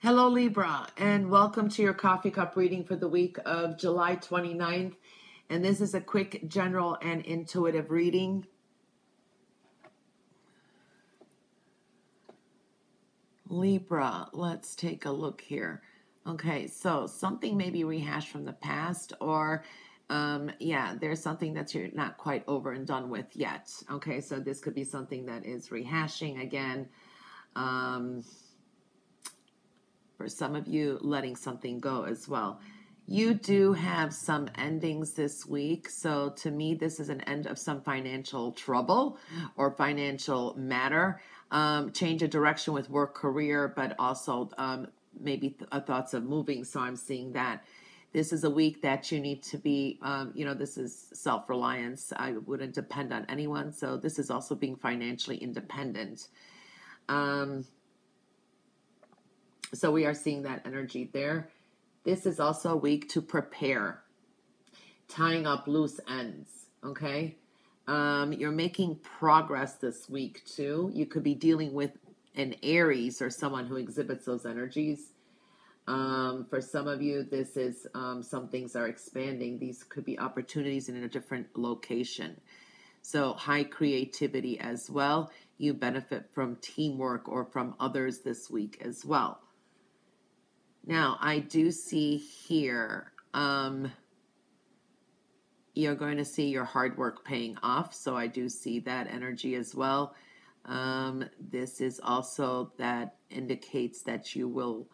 Hello, Libra, and welcome to your coffee cup reading for the week of July 29th. And this is a quick, general, and intuitive reading. Libra, let's take a look here. Okay, so something may be rehashed from the past, or um, yeah, there's something that you're not quite over and done with yet. Okay, so this could be something that is rehashing again. Um, for some of you, letting something go as well. You do have some endings this week. So to me, this is an end of some financial trouble or financial matter. Um, change of direction with work career, but also um, maybe th- uh, thoughts of moving. So I'm seeing that this is a week that you need to be, um, you know, this is self reliance. I wouldn't depend on anyone. So this is also being financially independent. Um, so we are seeing that energy there. This is also a week to prepare, tying up loose ends. Okay. Um, you're making progress this week too. You could be dealing with an Aries or someone who exhibits those energies. Um, for some of you, this is um, some things are expanding. These could be opportunities in a different location. So, high creativity as well. You benefit from teamwork or from others this week as well. Now, I do see here, um, you're going to see your hard work paying off. So I do see that energy as well. Um, this is also that indicates that you will,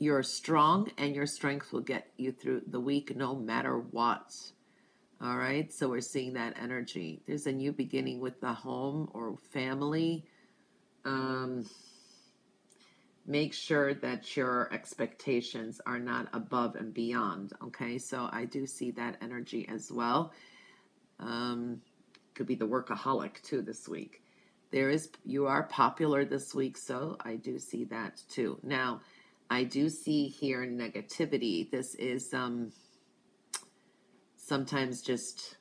you're strong and your strength will get you through the week no matter what. All right. So we're seeing that energy. There's a new beginning with the home or family. Um, make sure that your expectations are not above and beyond. Okay, so I do see that energy as well. Um, could be the workaholic too this week. There is, you are popular this week, so I do see that too. Now, I do see here negativity. This is um, sometimes just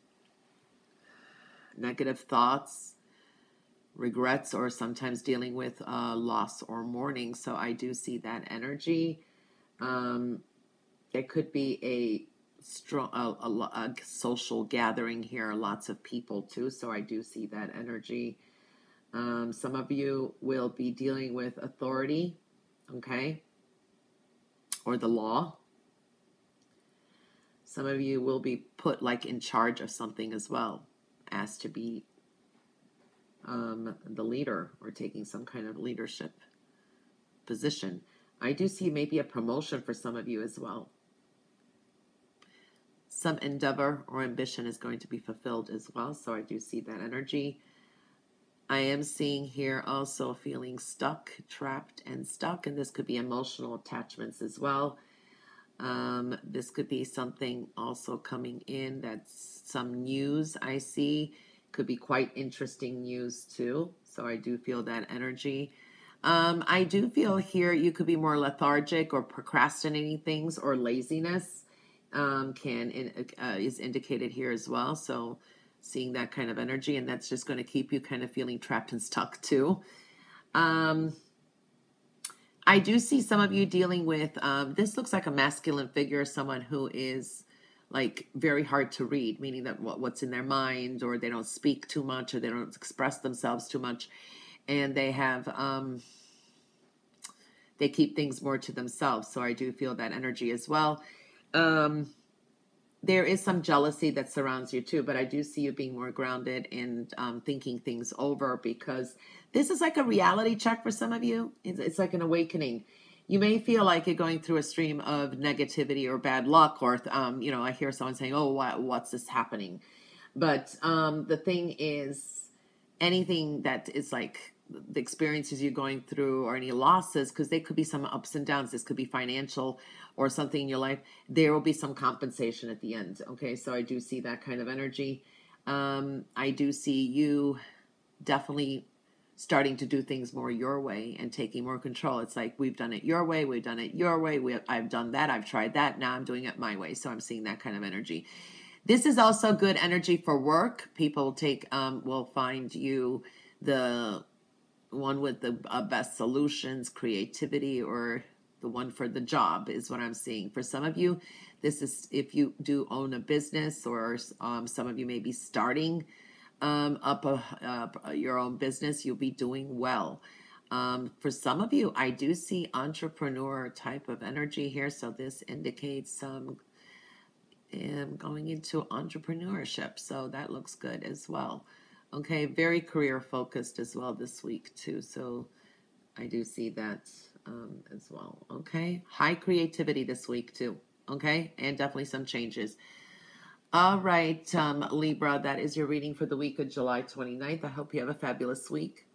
negative thoughts regrets or sometimes dealing with uh, loss or mourning. So I do see that energy. Um, it could be a strong a, a, a, social gathering here, lots of people too. So I do see that energy. Um, some of you will be dealing with authority, okay, or the law. Some of you will be put like in charge of something as well, asked to be um, the leader or taking some kind of leadership position. I do see maybe a promotion for some of you as well. Some endeavor or ambition is going to be fulfilled as well. So I do see that energy. I am seeing here also feeling stuck, trapped, and stuck. And this could be emotional attachments as well. Um, this could be something also coming in that's some news I see could be quite interesting news too. So I do feel that energy. Um, I do feel here you could be more lethargic or procrastinating things or laziness um, can in, uh, is indicated here as well. So seeing that kind of energy, and that's just going to keep you kind of feeling trapped and stuck too. Um, I do see some of you dealing with um, this looks like a masculine figure, someone who is like very hard to read, meaning that what, what's in their mind, or they don't speak too much, or they don't express themselves too much, and they have um, they keep things more to themselves. So I do feel that energy as well. Um, there is some jealousy that surrounds you too, but I do see you being more grounded and um, thinking things over because this is like a reality check for some of you. It's, it's like an awakening you may feel like you're going through a stream of negativity or bad luck, or um, you know, I hear someone saying, "Oh, what, what's this happening?" But um, the thing is, anything that is like the experiences you're going through, or any losses, because they could be some ups and downs. This could be financial or something in your life. There will be some compensation at the end. Okay, so I do see that kind of energy. Um, I do see you definitely starting to do things more your way and taking more control. It's like we've done it your way, we've done it your way. We, I've done that, I've tried that. Now I'm doing it my way. So I'm seeing that kind of energy. This is also good energy for work. People take um, will find you the one with the uh, best solutions, creativity, or the one for the job is what I'm seeing. For some of you, this is if you do own a business, or um, some of you may be starting um, up a, uh, your own business, you'll be doing well. Um, for some of you, I do see entrepreneur type of energy here, so this indicates some um, going into entrepreneurship. So that looks good as well. Okay, very career focused as well this week too. So I do see that um, as well. Okay, high creativity this week too. Okay, and definitely some changes. All right, um, Libra, that is your reading for the week of July 29th. I hope you have a fabulous week.